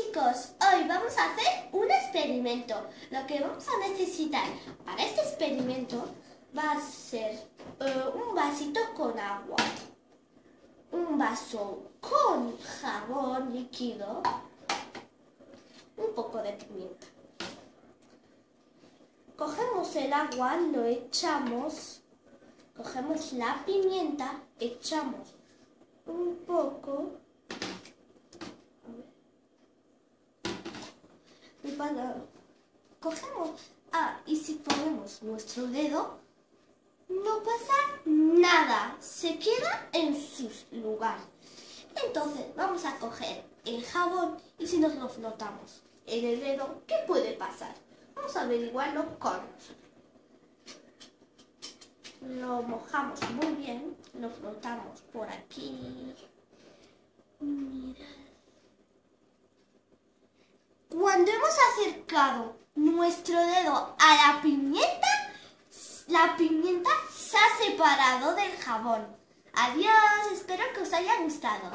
chicos, hoy vamos a hacer un experimento. Lo que vamos a necesitar para este experimento va a ser eh, un vasito con agua, un vaso con jabón líquido, un poco de pimienta. Cogemos el agua, lo echamos, cogemos la pimienta, echamos un poco cogemos ah, y si ponemos nuestro dedo, no pasa nada, se queda en su lugar. Entonces vamos a coger el jabón y si nos lo flotamos en el dedo, ¿qué puede pasar? Vamos a averiguarlo con Lo mojamos muy bien, lo flotamos por aquí. Cuando hemos acercado nuestro dedo a la pimienta, la pimienta se ha separado del jabón. Adiós, espero que os haya gustado.